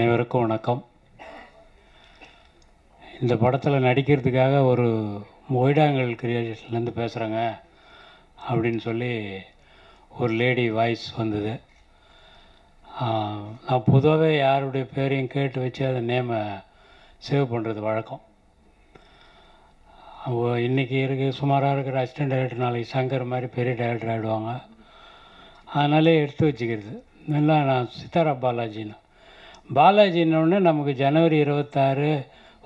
அனைவருக்கும் வணக்கம். இந்த படத்தில் நடிக்கிறதுக்காக ஒரு மொய்டாங்கல் கிரியேஷன்லேருந்து பேசுகிறேங்க அப்படின்னு சொல்லி ஒரு லேடி வாய்ஸ் வந்தது. நான் பொதுவாகவே யாருடைய பேரையும் கேட்டு வச்சு அதை நேமை சேவ் பண்ணுறது வழக்கம். இன்றைக்கி இருக்க சுமாராக இருக்கிற அசிஸ்டன்ட் டைரக்டர் நாளைக்கு சங்கர் மாதிரி பெரிய டைரக்டர் ஆகிடுவாங்க அதனாலே எடுத்து வச்சுக்கிறது. நல்லா நான் சித்தாரா பாலாஜின்னு. பாலாஜின்னொடனே நமக்கு ஜனவரி இருபத்தாறு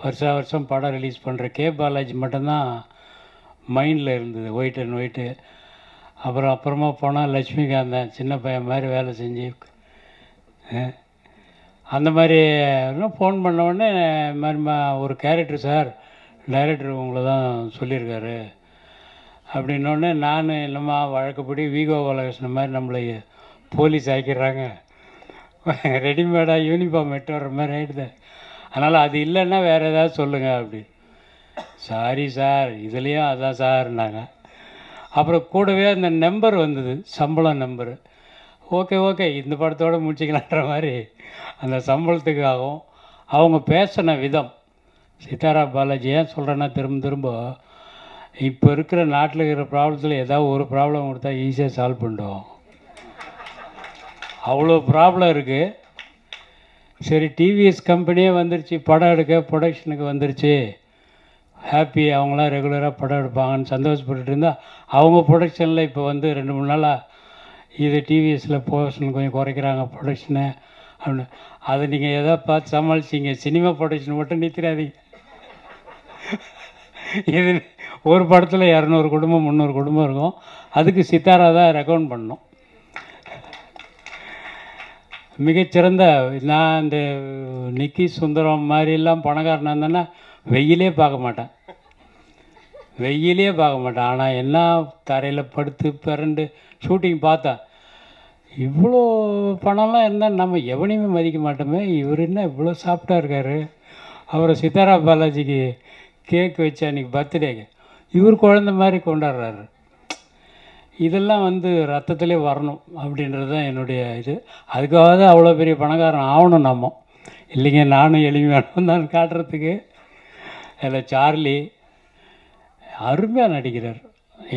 வருஷா வருஷம் படம் ரிலீஸ் பண்ணுற கே பாலாஜி மட்டும்தான் மைண்டில் இருந்தது ஒயிட் அண்ட் ஒயிட்டு அப்புறம் அப்புறமா போனால் லட்சுமிகாந்தன் சின்ன பையன் மாதிரி வேலை செஞ்சு அந்த மாதிரி ஃபோன் பண்ண உடனே மாதிரி ஒரு கேரக்டர் சார் டைரக்டர் உங்களை தான் சொல்லியிருக்காரு. அப்படின்னோடனே நான் இல்லைம்மா வழக்கப்படி வீகோ பாலகிருஷ்ணன் மாதிரி நம்மளை போலீஸ் ஆக்கிடுறாங்க. ரெடிமேடாக யூனிஃபார்ம் எட்டு வர மாதிரி ஆகிடுது அதனால் அது இல்லைன்னா வேறு ஏதாவது சொல்லுங்கள் அப்படி. சாரி சார் இதுலேயும் அதான் சார்னாங்க அப்புறம் கூடவே அந்த நம்பர் வந்தது சம்பளம் நம்பரு ஓகே ஓகே இந்த படத்தோடு முடிச்சிக்கலான்ற மாதிரி அந்த சம்பளத்துக்காகவும் அவங்க பேசின விதம். சித்தாரா பாலாஜி ஏன் சொல்கிறேன்னா திரும்ப திரும்ப இப்போ இருக்கிற நாட்டில் இருக்கிற ப்ராப்ளத்தில் ஏதாவது ஒரு ப்ராப்ளம் கொடுத்தா ஈஸியாக சால்வ் பண்ணுவோம் அவ்வளோ ப்ராப்ளம் இருக்குது சரி டிவிஎஸ் கம்பெனியே வந்துருச்சு படம் எடுக்க ப்ரொடக்ஷனுக்கு வந்துருச்சு. ஹாப்பி அவங்களாம் ரெகுலராக படம் எடுப்பாங்கன்னு சந்தோஷப்பட்டுட்டு இருந்தால் அவங்க ப்ரொடக்ஷனில் இப்போ வந்து ரெண்டு மூணு நாளாக இது டிவிஎஸில் போர்ஷன் கொஞ்சம் குறைக்கிறாங்க ப்ரொடக்ஷனை அப்படின்னு. அதை நீங்கள் எதோ பார்த்து சமாளிச்சிங்க. சினிமா ப்ரொடக்ஷன் மட்டும் நிற்கிறாதீங்க இது ஒரு படத்தில் இரநூறு குடும்பம் முந்நூறு குடும்பம் இருக்கும். அதுக்கு சித்தாரா தான் ரெக்கமெண்ட் பண்ணணும். மிகச்சிறந்த நான் இந்த நிக்கி சுந்தரம் மாதிரிலாம் பணக்காரனாக இருந்தேன்னா வெயிலே பார்க்க மாட்டேன். வெயிலே பார்க்க மாட்டேன். ஆனால் என்ன தரையில் படுத்து பிறண்டு ஷூட்டிங் பார்த்தேன். இவ்வளோ பணம்லாம் இருந்தால் நம்ம எவனையுமே மதிக்க மாட்டோமே. இவர் என்ன இவ்வளோ சாப்பிட்டா இருக்காரு? அவரை சித்தாரா பாலாஜிக்கு கேக் வச்சு அன்றைக்கி பர்த்டேக்கு இவர் குழந்த மாதிரி கொண்டாடுறாரு. இதெல்லாம் வந்து ரத்தத்திலே வரணும் அப்படின்றது தான் என்னுடைய இது. அதுக்காக தான் அவ்வளோ பெரிய பணக்காரன் ஆகணும் நம்ம. இல்லைங்க நானும் எளிமையானவன் தான் காட்டுறதுக்கு. அதில் சார்லி அருமையாக நடிக்கிறார்.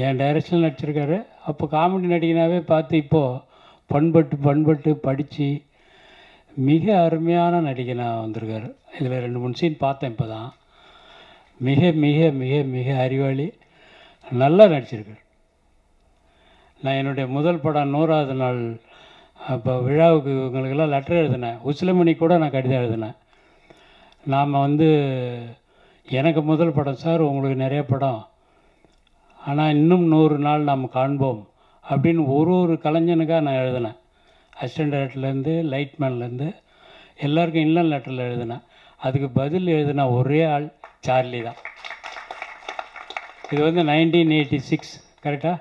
என் டைரக்ஷன் நடிச்சிருக்காரு. அப்போ காமெடி நடிகனாவே பார்த்து இப்போது பண்பட்டு பண்பட்டு படித்து மிக அருமையான நடிகனாக வந்திருக்காரு. இதில் ரெண்டு மூணு சீன் பார்த்தேன் இப்போ தான் மிக மிக மிக மிக அறிவாளி. நல்லா நடிச்சிருக்காரு. நான் என்னுடைய முதல் படம் நூறாவது நாள் அப்போ விழாவுக்கு இவங்களுக்கெல்லாம் லெட்டர் எழுதினேன். உசிலமணி கூட நான் கடிதம் எழுதினேன். நாம் வந்து எனக்கு முதல் படம் சார் உங்களுக்கு நிறைய படம். ஆனால் இன்னும் நூறு நாள் நாம் காண்போம் அப்படின்னு ஒரு ஒரு கலைஞனுக்காக நான் எழுதினேன். அசிஸ்டன்ட் டைரக்டர்லேருந்து லைட்மேன்லேருந்து எல்லாருக்கும் இல்லம் லெட்டரில் எழுதினேன். அதுக்கு பதில் எழுதின ஒரே ஆள் சார்லி தான். இது வந்து நைன்டீன் எயிட்டி சிக்ஸ் கரெக்டாக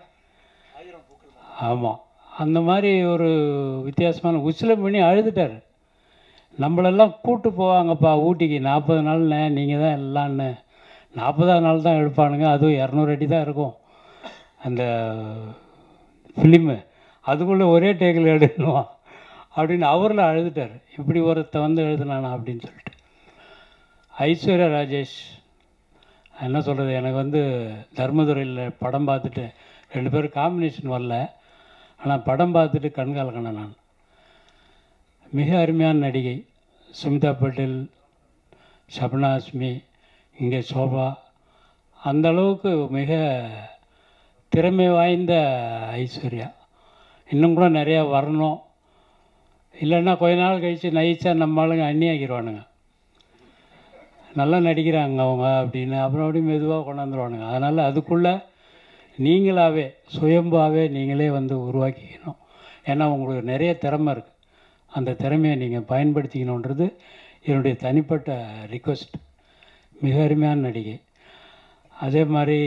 ஆமாம் அந்த மாதிரி ஒரு வித்தியாசமான உச்சிலம் பண்ணி அழுதுட்டார். நம்மளெல்லாம் கூட்டு போவாங்கப்பா ஊட்டிக்கு. நாற்பது நாள்ண்ணே நீங்கள் தான் எல்லான்னு நாற்பதாம் நாள் தான் எடுப்பானுங்க. அதுவும் இரநூறு அடி தான் இருக்கும். அந்த ஃபிலிமு அதுக்குள்ளே ஒரே டேக்கில் எடுக்கணுமா அப்படின்னு அவரில் அழுதுட்டார். இப்படி ஒருத்த வந்து எழுதுனானா அப்படின்னு சொல்லிட்டு. ஐஸ்வர்யா ராஜேஷ் என்ன சொல்கிறது எனக்கு வந்து தர்மதுரையில் படம் பார்த்துட்டு ரெண்டு பேரும் காம்பினேஷன் வரல. ஆனால் படம் பார்த்துட்டு கண் நான். மிக அருமையான நடிகை சுமிதா பட்டேல் சபனாஸ்மி இங்கே சோபா. அந்த அளவுக்கு மிக திறமை வாய்ந்த ஐஸ்வர்யா. இன்னும் கூட நிறையா வரணும். இல்லைன்னா கொஞ்ச நாள் கழித்து நயிச்சா நம்ம ஆளுங்க அந்நியாக்கிடுவானுங்க நல்லா நடிக்கிறாங்க அவங்க அப்படின்னு அப்புறம் அப்படி மெதுவாக கொண்டாந்துருவானுங்க. அதனால் அதுக்குள்ளே நீங்களாகவே சுயம்பாகவே நீங்களே வந்து உருவாக்கிக்கணும். ஏன்னா உங்களுக்கு நிறைய திறமை இருக்குது அந்த திறமையை நீங்கள் பயன்படுத்திக்கணுன்றது என்னுடைய தனிப்பட்ட ரிக்வெஸ்ட் மிக அருமையான நடிகை. அதே மாதிரி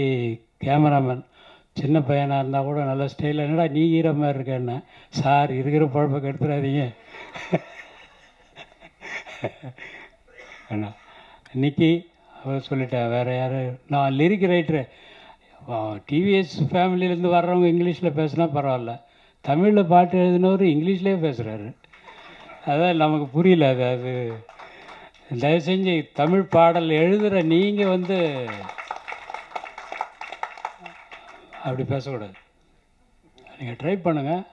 கேமராமேன் சின்ன பையனாக இருந்தால் கூட நல்ல ஸ்டைலில் என்னடா நீ ஈர மாதிரி இருக்கேன்னு சார் இருக்கிற குழப்ப கெடுத்துடாதீங்க அண்ணா இன்னைக்கு அவர் சொல்லிட்டேன் வேறு யார்? நான் லிரிக் ரைட்டரு டிவிஎஸ் ஃபேமிலியிலேருந்து வர்றவங்க இங்கிலீஷில் பேசுனா பரவாயில்ல. தமிழில் பாட்டு எழுதினவர் இங்கிலீஷ்லேயே பேசுகிறாரு அதான் நமக்கு புரியல அது அது. தயவு செஞ்சு தமிழ் பாடல் எழுதுகிற நீங்கள் வந்து அப்படி பேசக்கூடாது. நீங்கள் ட்ரை பண்ணுங்கள்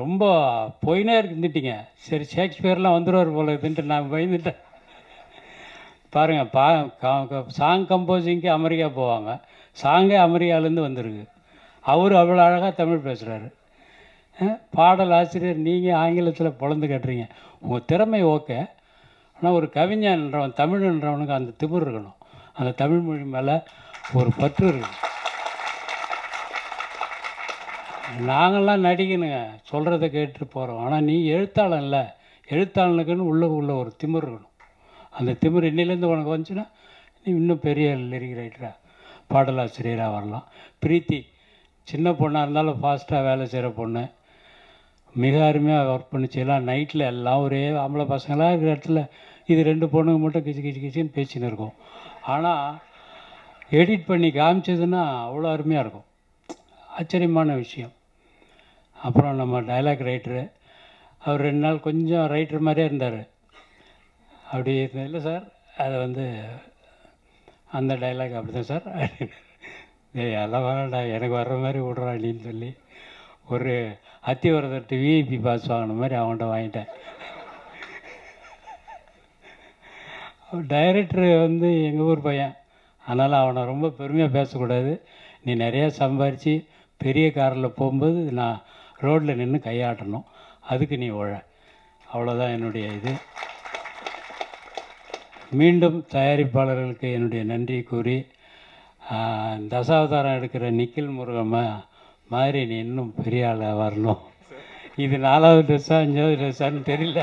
ரொம்ப போயினே இருந்துட்டீங்க. சரி ஷேக்ஸ்பியர்லாம் வந்துடுவார் போல இதுன்ட்டு நான் பயந்துட்டேன். பாருங்கள் பா சாங் கம்போசிங்க்கு அமெரிக்கா போவாங்க. சாங்கே அமெரிக்காலேருந்து வந்திருக்கு. அவர் அவ்வளோ அழகாக தமிழ் பேசுகிறாரு பாடல் ஆசிரியர் நீங்கள் ஆங்கிலத்தில் பொழந்து கட்டுறீங்க உங்கள் திறமை ஓகே. ஆனால் ஒரு கவிஞன்றவன் தமிழ்ன்றவனுக்கு அந்த திமிர் இருக்கணும். அந்த தமிழ் மொழி மேலே ஒரு பற்று இருக்கணும். நாங்கள்லாம் நடிக்கணுங்க. சொல்கிறத கேட்டுட்டு போகிறோம் ஆனால் நீ எழுத்தாளன் இல்லை. எழுத்தாளனுக்குன்னு உள்ள உள்ள ஒரு திமிர் இருக்கணும். அந்த திமிர் இன்னிலேருந்து உனக்கு வந்துச்சுன்னா நீ இன்னும் பெரிய லிரிக் ரைட்டராக பாடலாசிரியராக வரலாம். பிரீத்தி சின்ன பொண்ணாக இருந்தாலும் ஃபாஸ்ட்டாக வேலை செய்கிற பொண்ணு. மிக அருமையாக ஒர்க் பண்ணிச்சு. எல்லாம் நைட்டில் எல்லாம் ஒரே ஆம்பளை பசங்களாக இருக்கிற இடத்துல இது ரெண்டு பொண்ணுங்க மட்டும் கிச்சு கிச்சு கிச்சின்னு பேசின்னு இருக்கும். ஆனால் எடிட் பண்ணி காமிச்சதுன்னா அவ்வளோ அருமையாக இருக்கும். ஆச்சரியமான விஷயம். அப்புறம் நம்ம டைலாக் ரைட்டரு அவர் ரெண்டு நாள் கொஞ்சம் ரைட்டர் மாதிரியே இருந்தார். அப்படி இருந்தது இல்லை சார் அதை வந்து அந்த டைலாக் அப்படி தான் சார். ஏய் அதெல்லாம் வேணாம்டா. எனக்கு வர்ற மாதிரி விட்றா நீன்னு சொல்லி ஒரு அத்திவரதர்கிட்ட விஐபி பாஸ் வாங்கின மாதிரி அவன்கிட்ட வாங்கிட்டேன். டைரக்டர் வந்து எங்கள் ஊர் பையன். அதனால் அவனை ரொம்ப பெருமையாக பேசக்கூடாது. நீ நிறையா சம்பாரித்து பெரிய காரில் போகும்போது நான் ரோட்டில் நின்று கையாட்டணும். அதுக்கு நீ உழ. அவ்வளோதான் என்னுடைய இது. மீண்டும் தயாரிப்பாளர்களுக்கு என்னுடைய நன்றி கூறி தசாவதாரம் எடுக்கிற நிக்கில் முருகன் மாதிரி நீ இன்னும் பெரிய ஆளாக வரணும். இது நாலாவது ட்ரெஸ்ஸா அஞ்சாவது ட்ரெஸ்ஸான்னு தெரியல.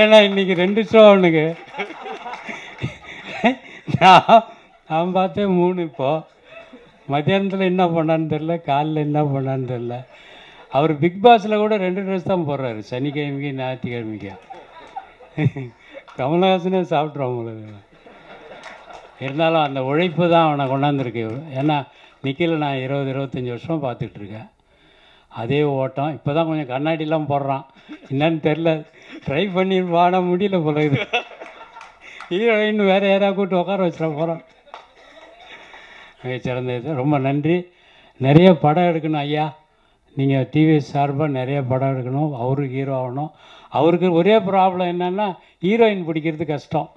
ஏன்னா இன்றைக்கி ரெண்டு ஷோ அவனுக்கு. நான் நான் பார்த்தேன் மூணு இப்போது மத்தியானத்தில் என்ன பண்ணான்னு தெரில காலைல என்ன பண்ணான்னு தெரில அவர் பிக் பாஸில் கூட ரெண்டு ட்ரெஸ் தான் போடுறாரு சனிக்கிழமைக்கு ஞாயிற்றுக்கிழமைக்கு. கமலஹாசனே சாப்பிட்றோம் உங்களுக்கு இருந்தாலும் அந்த உழைப்பு தான் அவனை கொண்டாந்துருக்கு. ஏன்னா நிக்கில நான் இருபது இருபத்தஞ்சி வருஷம் பார்த்துட்ருக்கேன் அதே ஓட்டம். இப்போ தான் கொஞ்சம் கண்ணாடிலாம் போடுறான். என்னன்னு தெரில ட்ரை பண்ணி வாட முடியல போல இது. ஹீரோயின் வேறு யாராவது கூப்பிட்டு உட்கார வச்சிட போகிறோம் மிகச்சிறந்த இது. ரொம்ப நன்றி. நிறைய படம் எடுக்கணும் ஐயா. நீங்கள் டிவிஎஸ் சார்பாக நிறைய படம் எடுக்கணும். அவருக்கு ஹீரோ ஆகணும். அவருக்கு ஒரே ப்ராப்ளம் என்னென்னா ஹீரோயின் பிடிக்கிறது கஷ்டம்.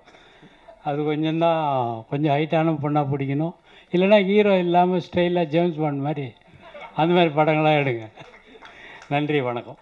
அது கொஞ்சந்தான் கொஞ்சம் ஹைட்டான பொண்ணாக பிடிக்கணும். இல்லைன்னா ஹீரோ இல்லாமல் ஸ்டைலாக ஜேம்ஸ் பாண்ட் மாதிரி அந்த மாதிரி படங்களாக எடுங்க. நன்றி வணக்கம்.